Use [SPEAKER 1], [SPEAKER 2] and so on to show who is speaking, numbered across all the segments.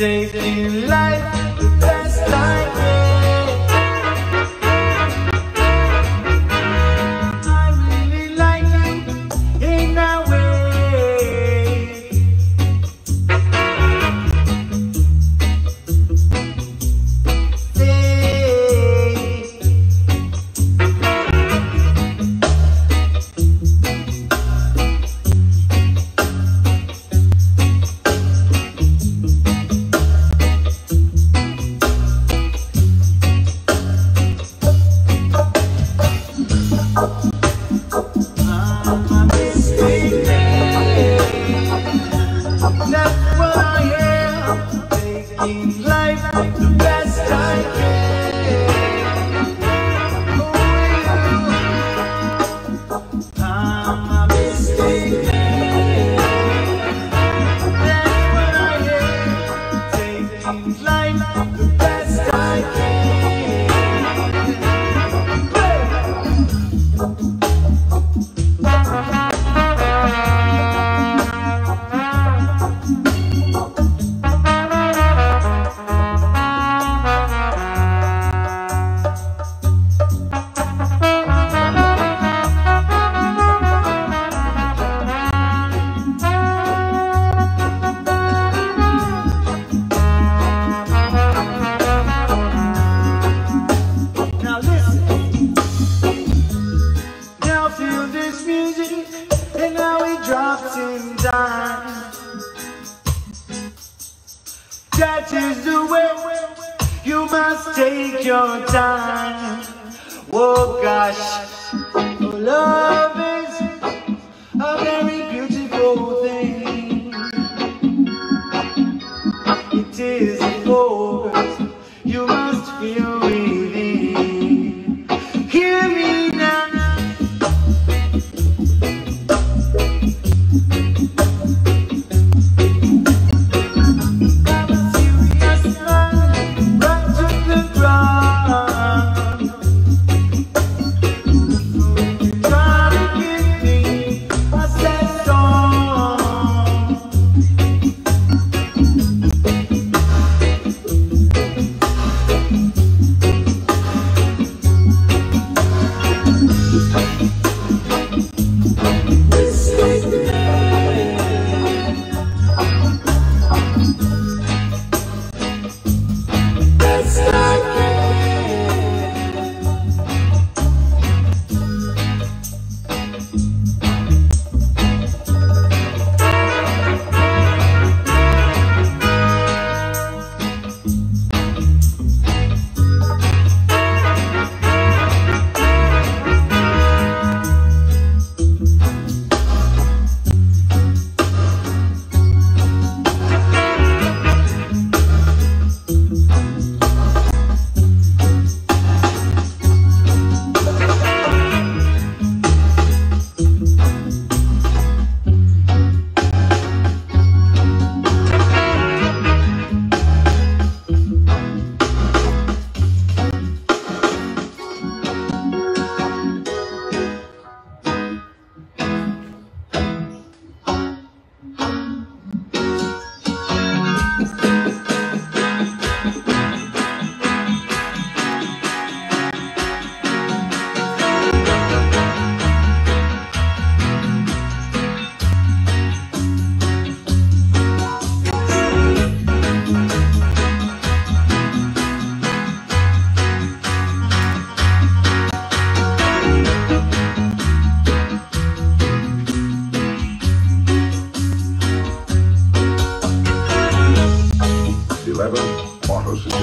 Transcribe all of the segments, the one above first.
[SPEAKER 1] Days in life.
[SPEAKER 2] Slime.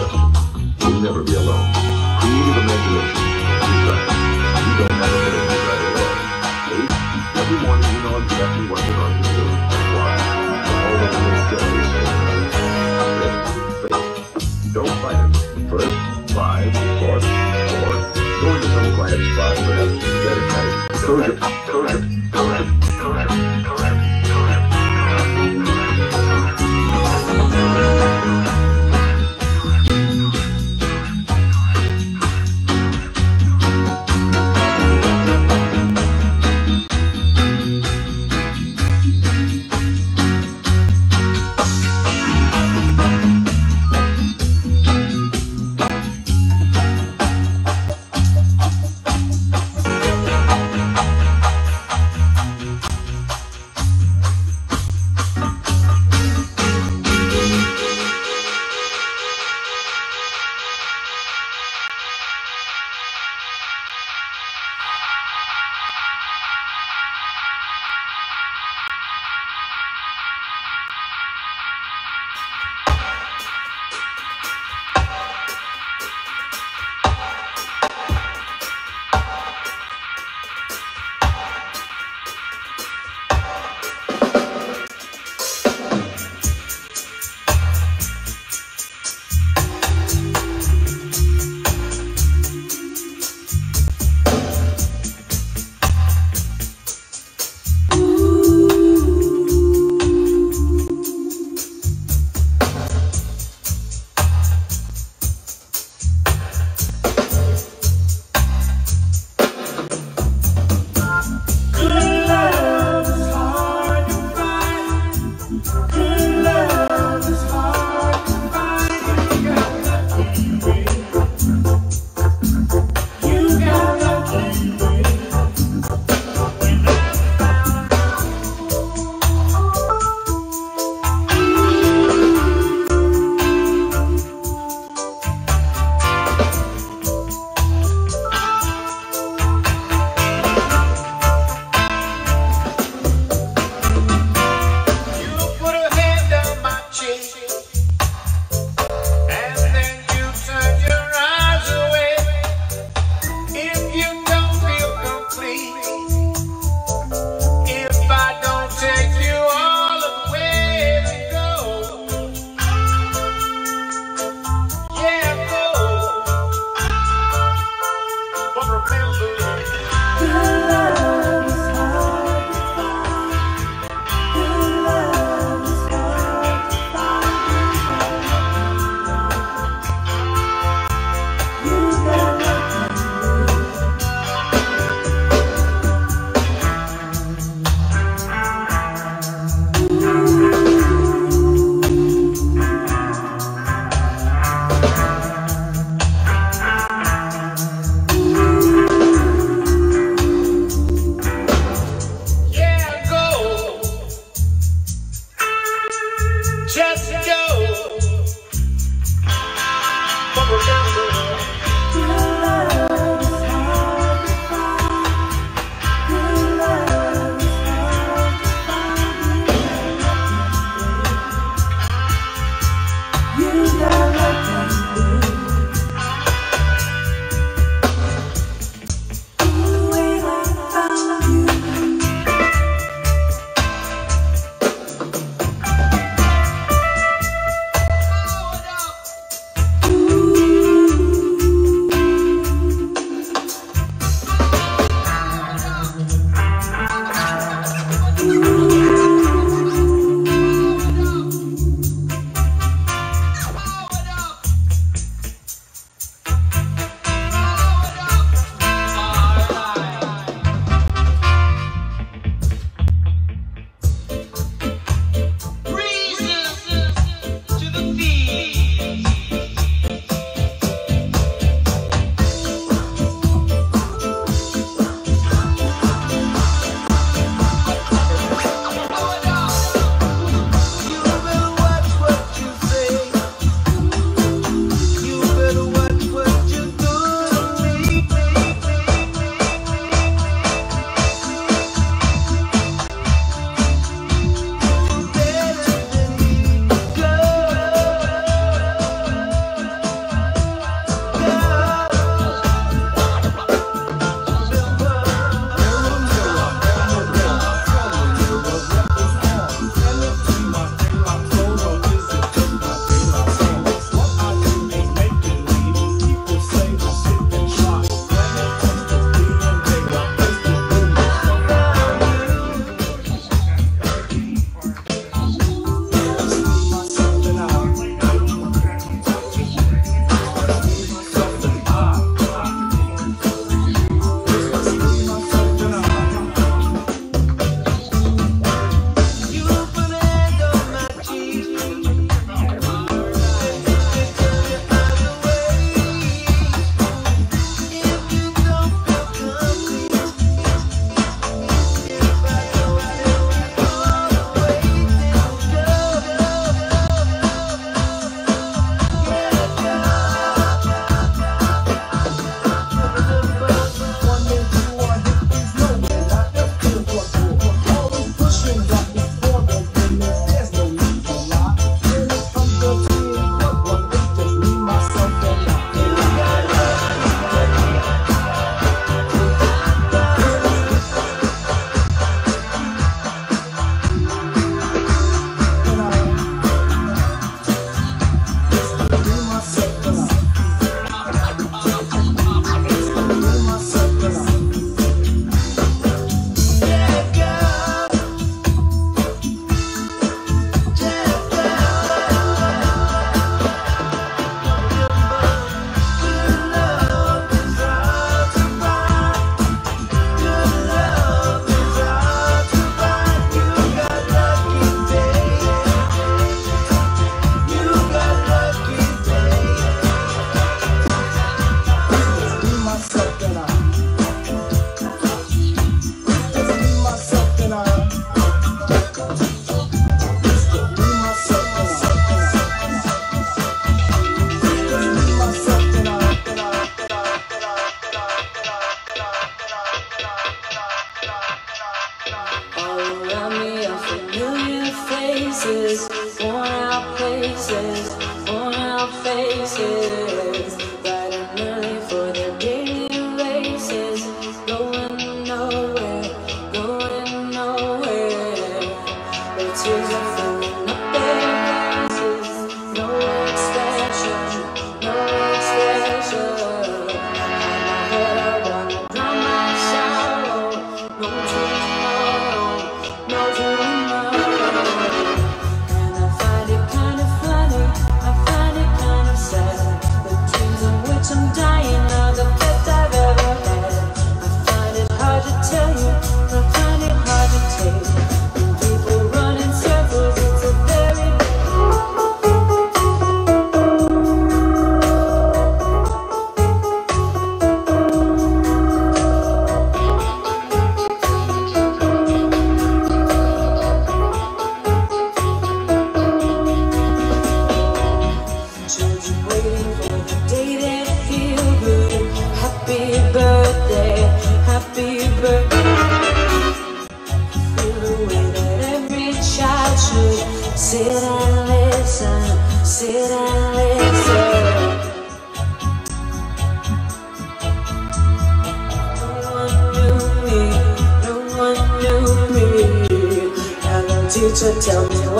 [SPEAKER 2] Suggestion. You'll never be alone. Creative imagination. You don't have at all. Every morning you know exactly what you're going to do. Why? Faith. Don't fight it. First, five, four, four. Go into some quiet spot, perhaps. Close your, close your, close your, close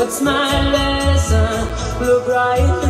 [SPEAKER 3] what's my lesson? Look right